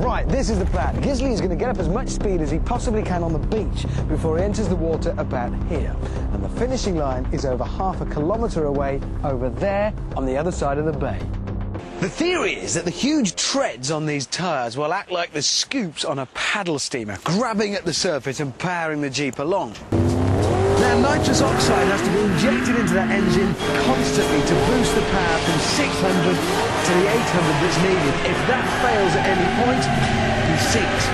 Right, this is the plan. Gisley is going to get up as much speed as he possibly can on the beach before he enters the water about here. And the finishing line is over half a kilometre away over there on the other side of the bay. The theory is that the huge treads on these tyres will act like the scoops on a paddle steamer, grabbing at the surface and powering the Jeep along. Now, nitrous oxide has to be injected into that engine constantly to boost the power from 600 to the 800 that's needed. If that fails at any point, he sinks.